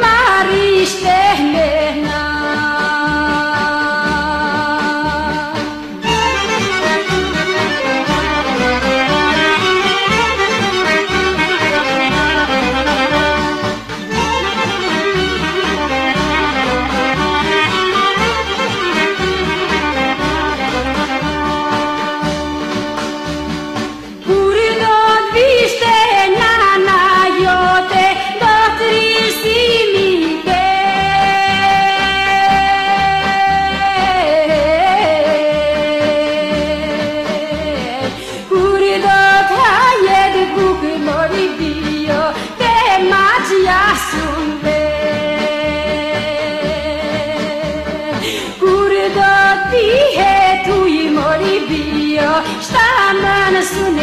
Marie Που τί ετού οι μονοί βίο στα ναι, σου.